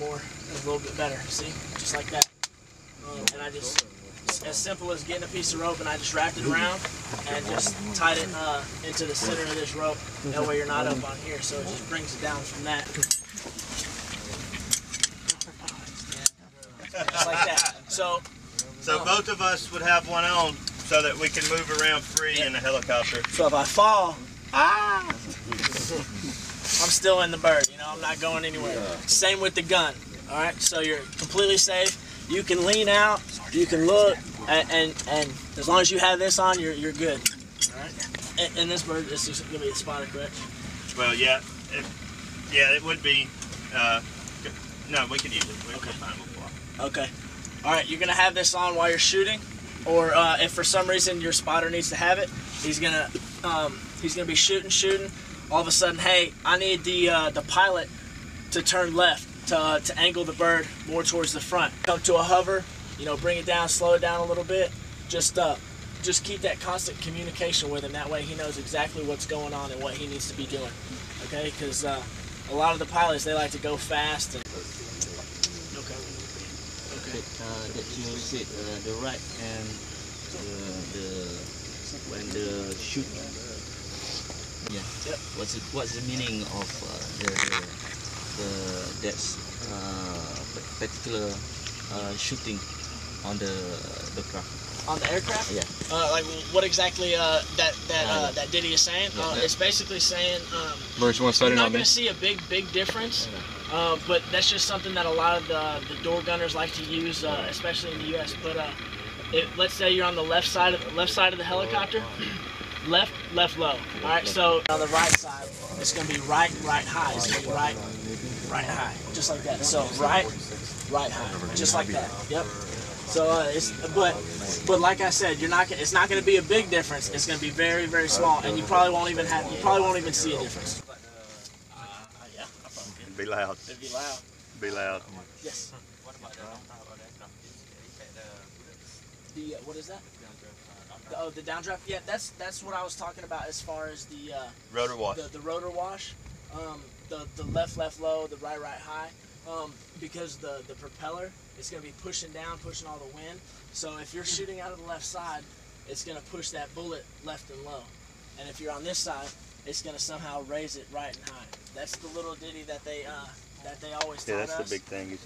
more, a little bit better. See, just like that. Um, and I just, as simple as getting a piece of rope and I just wrapped it around and just tied it uh, into the center of this rope. That way you're not up on here, so it just brings it down from that. Just like that. So So both of us would have one on so that we can move around free in the helicopter. So if I fall, ah, I'm still in the bird. You know, I'm not going anywhere. Same with the gun. All right, so you're completely safe. You can lean out, you can look, and and, and as long as you have this on, you're you're good. All right. And, and this bird is just gonna be a spotter, correct? Well, yeah, it, yeah, it would be. Uh, no, we could use it. We, Okay. We're fine. Okay. All right, you're gonna have this on while you're shooting, or uh, if for some reason your spotter needs to have it, he's gonna um, he's gonna be shooting, shooting. All of a sudden, hey, I need the uh, the pilot to turn left to uh, to angle the bird more towards the front. Come to a hover, you know, bring it down, slow it down a little bit. Just uh, just keep that constant communication with him. That way, he knows exactly what's going on and what he needs to be doing. Okay, because uh, a lot of the pilots they like to go fast and. Okay. Okay. that, uh, you said uh, the right and uh, the when the shoot. Yeah. Yep. What's it? What's the meaning of uh, the the, the that's uh, particular uh, shooting on the the craft? On the aircraft? Yeah. Uh, like what exactly uh, that that uh, that ditty is saying? Yeah. uh, It's basically saying um, Verse one you're starting not on going me. to see a big big difference, um, but that's just something that a lot of the, the door gunners like to use, uh, especially in the U.S. But uh, it, let's say you're on the left side of the left side of the helicopter, left left low. All right, so on the right side, it's going to be right right high. It's going to be right right high, just like that. So right right high, just like that. Yep. So uh, it's but but like I said, you're not gonna- it's not going to be a big difference. It's going to be very very small, and you probably won't even have you probably won't even see a difference. Uh, yeah, I probably could. Be loud. It'd be loud. Be loud. Yes. The uh, what is that? Oh, the downdraft. Yeah, that's that's what I was talking about as far as the uh, Rotor wash. the, the rotor wash, um, the the left left low, the right right high, um, because the the propeller is going to be pushing down, pushing all the wind. So if you're shooting out of the left side, it's going to push that bullet left and low, and if you're on this side, it's going to somehow raise it right and high. That's the little ditty that they uh, that they always Yeah, that's the big thing.